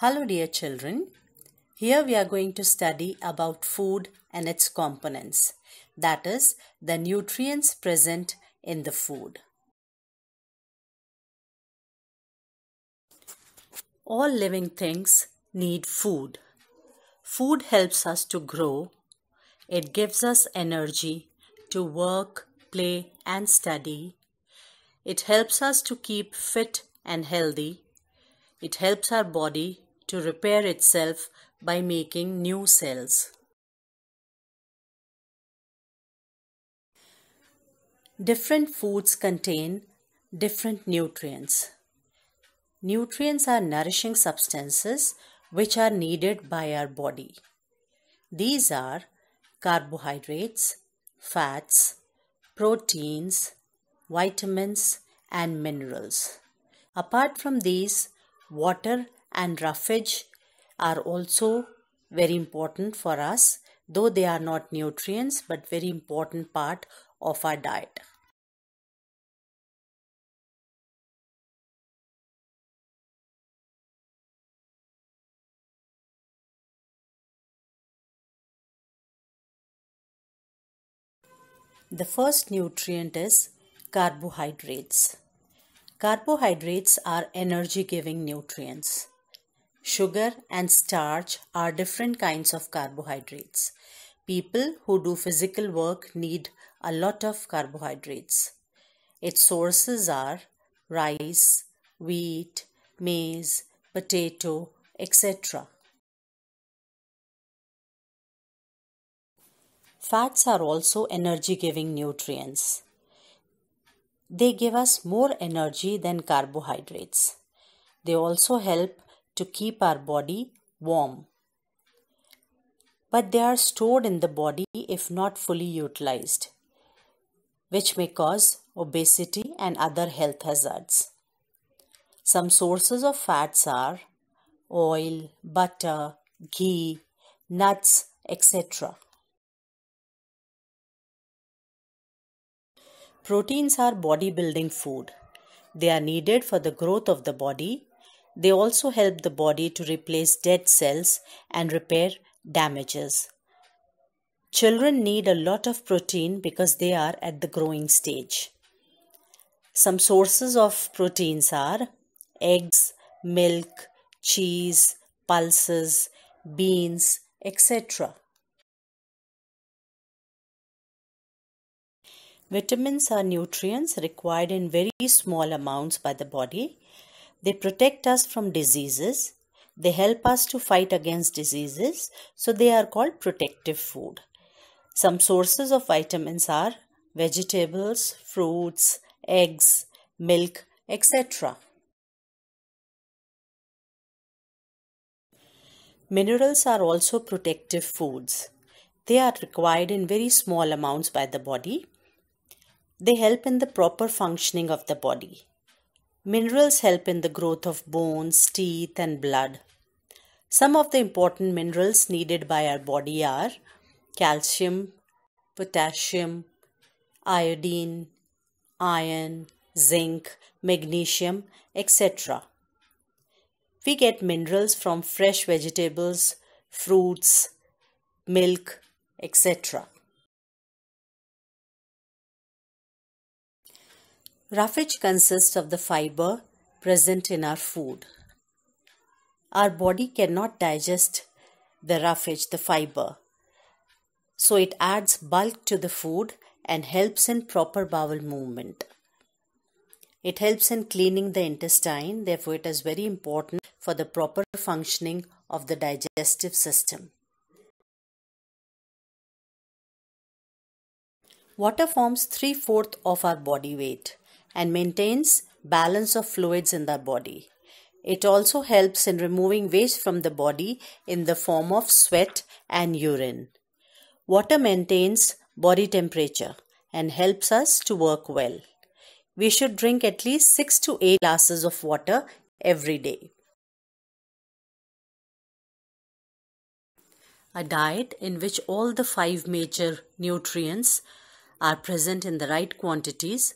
Hello dear children. Here we are going to study about food and its components. That is the nutrients present in the food. All living things need food. Food helps us to grow. It gives us energy to work, play and study. It helps us to keep fit and healthy. It helps our body to repair itself by making new cells. Different foods contain different nutrients. Nutrients are nourishing substances which are needed by our body. These are carbohydrates, fats, proteins, vitamins, and minerals. Apart from these, water and roughage are also very important for us, though they are not nutrients but very important part of our diet. The first nutrient is carbohydrates. Carbohydrates are energy giving nutrients. Sugar and starch are different kinds of carbohydrates. People who do physical work need a lot of carbohydrates. Its sources are rice, wheat, maize, potato, etc. Fats are also energy giving nutrients. They give us more energy than carbohydrates. They also help to keep our body warm. But they are stored in the body if not fully utilized, which may cause obesity and other health hazards. Some sources of fats are oil, butter, ghee, nuts, etc. Proteins are bodybuilding food. They are needed for the growth of the body. They also help the body to replace dead cells and repair damages. Children need a lot of protein because they are at the growing stage. Some sources of proteins are eggs, milk, cheese, pulses, beans, etc. Vitamins are nutrients required in very small amounts by the body. They protect us from diseases. They help us to fight against diseases, so they are called protective food. Some sources of vitamins are vegetables, fruits, eggs, milk, etc. Minerals are also protective foods. They are required in very small amounts by the body. They help in the proper functioning of the body. Minerals help in the growth of bones, teeth, and blood. Some of the important minerals needed by our body are calcium, potassium, iodine, iron, zinc, magnesium, etc. We get minerals from fresh vegetables, fruits, milk, etc. Roughage consists of the fiber present in our food. Our body cannot digest the roughage, the fiber. So it adds bulk to the food and helps in proper bowel movement. It helps in cleaning the intestine, therefore, it is very important for the proper functioning of the digestive system. Water forms three fourths of our body weight and maintains balance of fluids in the body. It also helps in removing waste from the body in the form of sweat and urine. Water maintains body temperature and helps us to work well. We should drink at least 6 to 8 glasses of water every day. A diet in which all the five major nutrients are present in the right quantities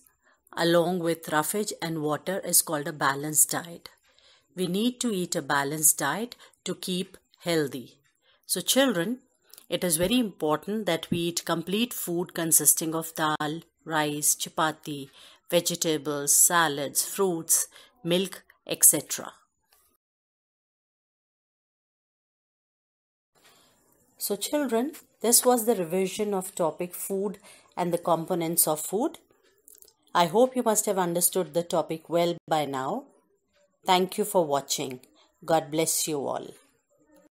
along with roughage and water is called a balanced diet. we need to eat a balanced diet to keep healthy. So, children, it is very important that we eat complete food consisting of dal, rice, chapati, vegetables, salads, fruits, milk, etc. So, children, this was the revision of topic food and the components of food. I hope you must have understood the topic well by now. Thank you for watching. God bless you all.